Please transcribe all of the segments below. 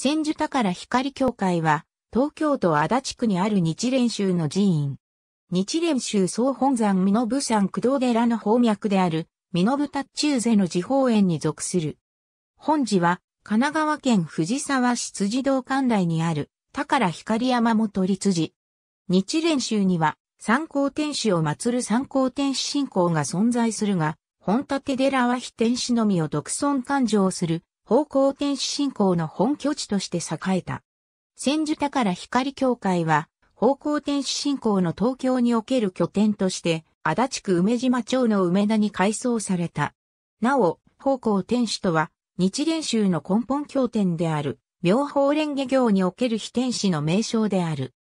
千住宝光教会は、東京都足立区にある日蓮宗の寺院。日蓮宗総本山美信山工藤寺の方脈である、美信達中世の寺法園に属する。本寺は、神奈川県藤沢市辻堂関内にある、宝光山本立寺。日蓮宗には、三光天使を祀る三光天使信仰が存在するが、本立寺は非天使のみを独尊勘定する方向天使信仰の本拠地として栄えた。千住宝光教会は、方向天使信仰の東京における拠点として、足立区梅島町の梅田に改装された。なお、方向天使とは、日蓮宗の根本経典である、妙法蓮華行における非天使の名称である。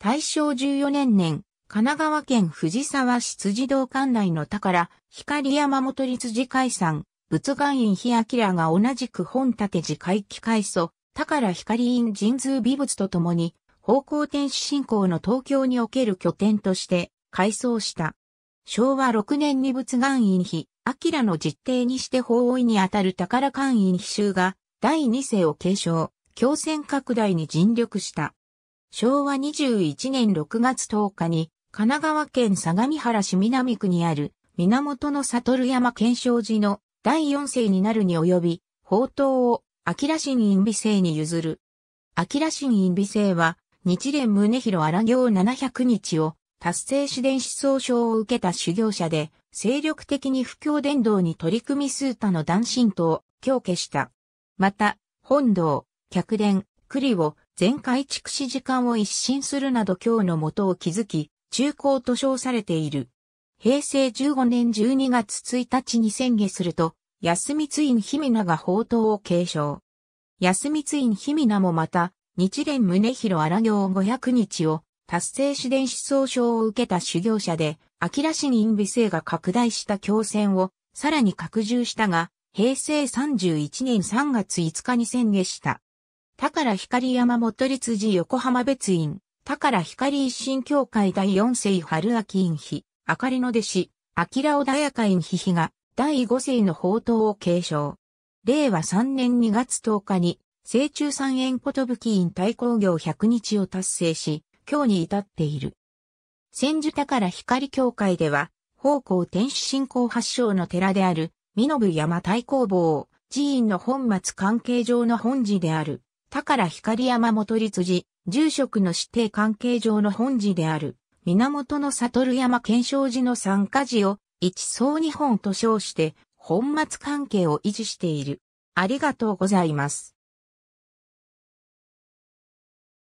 大正14年年、神奈川県藤沢市辻堂管内の宝、光山本立寺海山、仏願院日明が同じく本立寺会期開祖、宝光院神通美仏とともに、方向天使信仰の東京における拠点として改装した。昭和6年に仏願院日、明の実定にして法医にあたる宝官院秘集が第二世を継承、強戦拡大に尽力した。昭和21年6月10日に神奈川県相模原市南区にある源の悟山検証寺の第四世になるに及び、宝刀を、明神院美生に譲る。明神院美生は、日蓮宗広荒行700日を、達成主伝思想賞を受けた修行者で、精力的に不教伝道に取り組み数多の男神と強化した。また、本堂、客伝、栗を全改築し時間を一新するなど今日のもとを築き、中高と称されている。平成15年12月1日に宣言すると、安光院姫名が宝刀を継承。安光院姫名もまた、日蓮宗広荒行500日を達成主伝思想賞を受けた修行者で、明神院美生が拡大した強戦をさらに拡充したが、平成31年3月5日に宣言した。宝光山本立寺横浜別院、宝光一神教会第四世春秋院妃、あかりの弟子、あきら穏やか院妃妃が第五世の宝刀を継承。令和3年2月10日に、聖中三円ことぶき院対工業100日を達成し、今日に至っている。千住宝光教会では、方向天使信仰発祥の寺である、美信山太工房、寺院の本末関係上の本寺である、宝光山元立寺、住職の指定関係上の本寺である、源の悟山検証寺の参加寺を一層二本と称して本末関係を維持している。ありがとうございます。